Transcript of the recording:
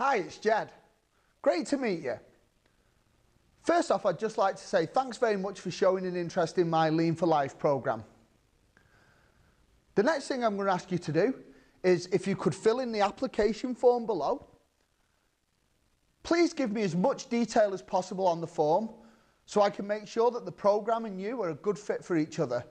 Hi, it's Jed. Great to meet you. First off, I'd just like to say thanks very much for showing an interest in my Lean for Life programme. The next thing I'm going to ask you to do is if you could fill in the application form below. Please give me as much detail as possible on the form so I can make sure that the programme and you are a good fit for each other.